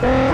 Bye.